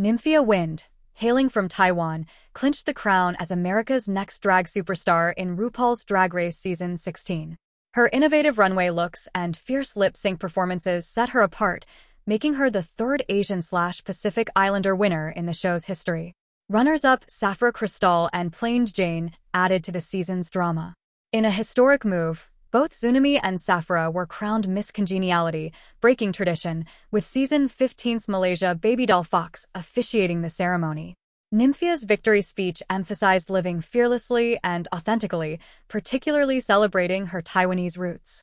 Nymphia Wind, hailing from Taiwan, clinched the crown as America's next drag superstar in RuPaul's Drag Race Season 16. Her innovative runway looks and fierce lip-sync performances set her apart, making her the third Asian-slash-Pacific Islander winner in the show's history. Runners-up Sapphira Cristál and Plane Jane added to the season's drama. In a historic move, both Xunami and Sapphira were crowned Miss Congeniality, breaking tradition, with season 15's Malaysia Babydoll Foxx officiating the ceremony. Nymphia's victory speech emphasized living fearlessly and authentically, particularly celebrating her Taiwanese roots.